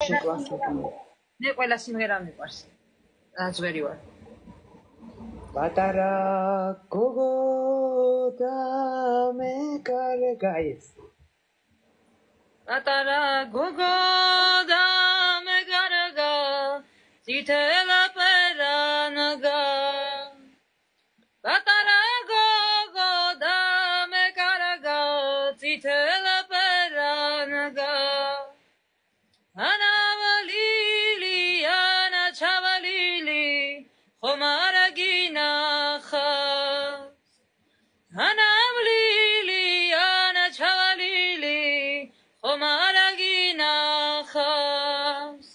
მე ყველა სიმღერა მიყვარს. ძვერი ვარ. პატარა გოგო და მე კარგაის. პატარა გოგო და მე კარგა ცითელა პერანგა პატარა გოგო და მე კარგა ცითელა ხომარაგინა ხას ანამლილი ანა ჩალილი ხომარაგინა ხას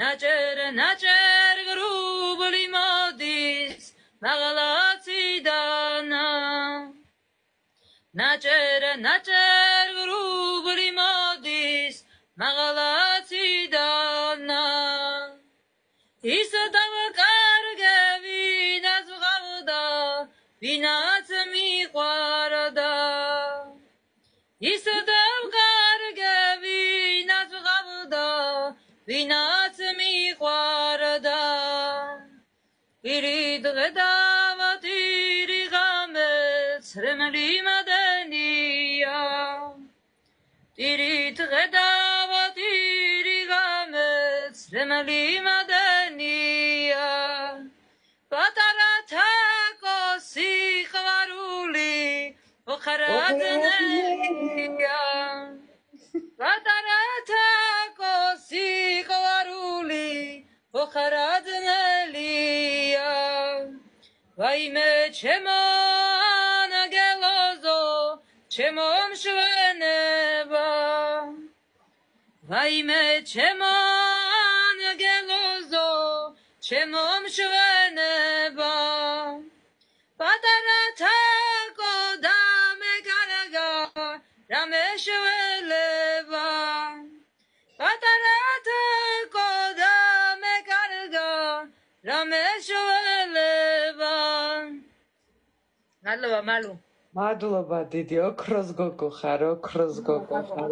ნაჭერ ნაჭერ გრუბლი მოდის მაღლაციდანა ნაჭერ ნაჭერ გრუბლი მოდის მაღლაციდანა ისა დავკა ვინაც მიყვარდა. ის დავგარგე ვინაც ღავდა ვინაც მიყვარდა. ირი დღე დავატირი ღამეს რემლი მადენია. ირი დღე დავატირი ღამეს რემლი მადენია ხარადნელია ვატარათა კოსი ყვარული ხარადნელია ვაიმე ჩემო ანგელოზო ჩემო მშვენება. ვაიმე ჩემო ანგელოზო ჩემო მშვენება. პატარათა რამეშველება. პატარათა კოდა მე კარგა რამეშველება. მადლობა მალუ. მადლობა დიდი ოქროს გოგო ხარ ოქროს გოგო ხარ